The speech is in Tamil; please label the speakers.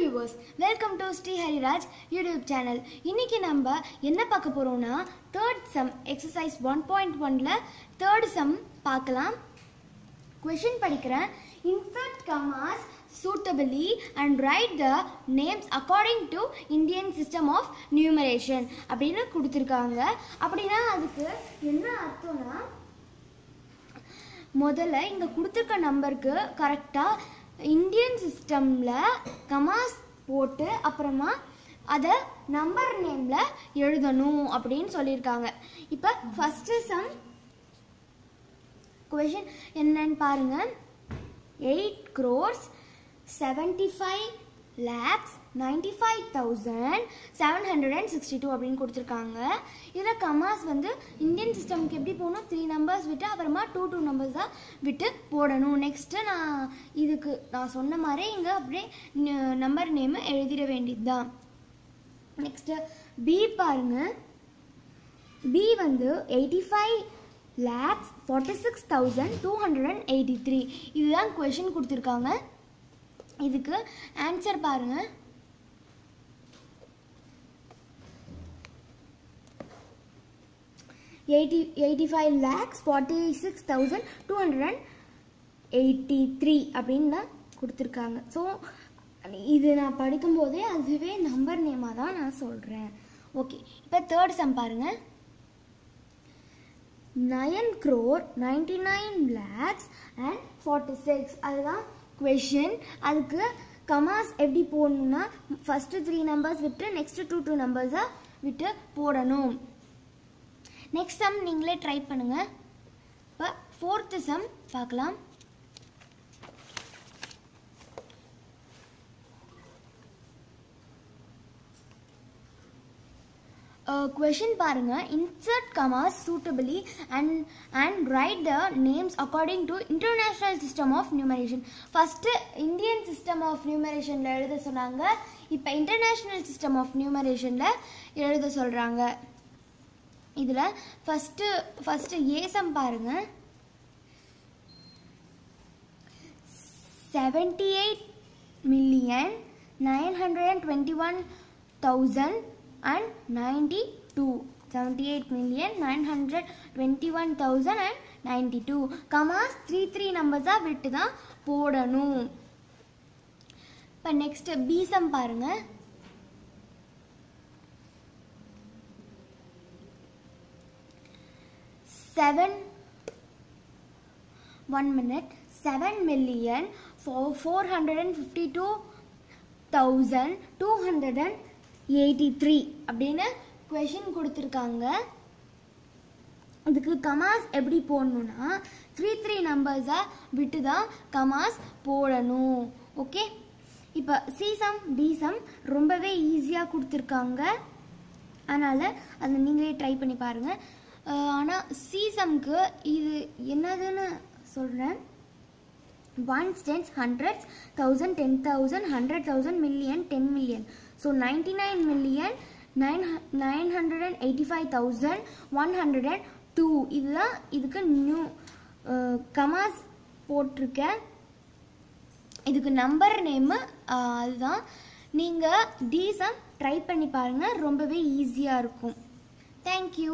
Speaker 1: Viewers welcome to Shri Hariraj YouTube channel இன்னைக்கு நம்ம என்ன பார்க்க போறோம்னா third sum exercise one point ஒன்ல தேர்ட் சம் பார்க்கலாம். கொஷின் படிக்கிறேன். Insert commas suitably and write the names according to Indian system of numeration அப்படின்னு கொடுத்துருக்காங்க. அப்படின்னா அதுக்கு என்ன அர்த்தம்னா முதல்ல இங்கே கொடுத்துருக்க நம்பருக்கு கரெக்டாக இந்திய சிஸ்டமில் கமாஸ் போட்டு அப்புறமா அதை நம்பர் நேமில் எழுதணும் அப்படின்னு சொல்லியிருக்காங்க. இப்போ ஃபஸ்ட்டு சம் கொஷின் என்னன்னு பாருங்க. Eight crores seventy five lakhs ninety five thousand seven hundred and sixty two அப்படின்னு கொடுத்துருக்காங்க. இதில் கமாஸ் வந்து இந்தியன் சிஸ்டம்க்கு எப்படி போகணும்? த்ரீ நம்பர்ஸ் விட்டு அப்புறமா டூ டூ நம்பர்ஸ் தான் விட்டு போடணும். நெக்ஸ்ட்டு நான் இதுக்கு நான் சொன்ன மாதிரி இங்கே அப்படியே நம்பர் நேமு எழுதிட வேண்டியது தான் நெக்ஸ்ட்டு பி பாருங்க. பி வந்து eighty five lakhs forty six thousand two hundred and eighty three இதுதான் கொஷின் கொடுத்துருக்காங்க. இதுக்கு ஆன்சர் பாருங்க. Eighty eighty five lakhs forty six thousand two hundred and eighty three அப்படின்னு தான் கொடுத்துருக்காங்க. ஸோ இது நான் படிக்கும்போதே அதுவே நம்பர் நேமாக தான் நான் சொல்கிறேன் ஓகே இப்போ தேர்ட் சம் பாருங்கள் nine crore ninety nine lakhs and forty six அதுதான் கொஷின் அதுக்கு கமாஸ் எப்படி போடணும்னா ஃபஸ்ட்டு த்ரீ நம்பர்ஸ் விட்டு நெக்ஸ்ட்டு டூ டூ நம்பர்ஸை விட்டு போடணும். நெக்ஸ்ட் சம் நீங்களே ட்ரை பண்ணுங்கள் இப்போ ஃபோர்த்து சம் பார்க்கலாம். கொஷின் பாருங்க. Insert commas suitably and and write the names according to international system of numeration first Indian system of நியூமரேஷனில் எழுத சொன்னாங்க. இப்போ இன்டர்நேஷ்னல் சிஸ்டம் ஆஃப் நியூமரேஷனில் எழுத சொல்கிறாங்க இதில் ஃபஸ்ட்டு ஃபஸ்ட்டு ஏசம் பாருங்கள் seventy eight million nine hundred and twenty one thousand and 92 78 million 921,000 and 92 commas three three நம்பர்ஸாக விட்டு தான் போடணும். இப்போ நெக்ஸ்ட் பீசம் பாருங்க. Seven one minute seven million four hundred and fifty two thousand two hundred and eighty three அப்படின்னு கொஷின் கொடுத்துருக்காங்க. இதுக்கு கமாஸ் எப்படி போடணும்னா த்ரீ த்ரீ நம்பர்ஸை விட்டு தான் கமாஸ் போடணும். ஓகே இப்போ சிசம் டிசம் ரொம்பவே ஈஸியாக கொடுத்துருக்காங்க. அதனால் அதை நீங்களே ட்ரை பண்ணி பாருங்கள் ஆனால் சீசம்க்கு இது என்னதுன்னு சொல்கிறேன் ones tens hundreds thousand ten thousand hundred thousand million ten million so ninety nine million nine nine hundred and eighty five thousand one hundred and two இதுதான் இதுக்கு நியூ கமாஸ் uh, போட்டிருக்கேன். இதுக்கு நம்பர் நேமு uh, அதுதான். நீங்கள் டீசம் ட்ரை பண்ணி பாருங்கள் ரொம்பவே ஈஸியாக இருக்கும். தேங்க்யூ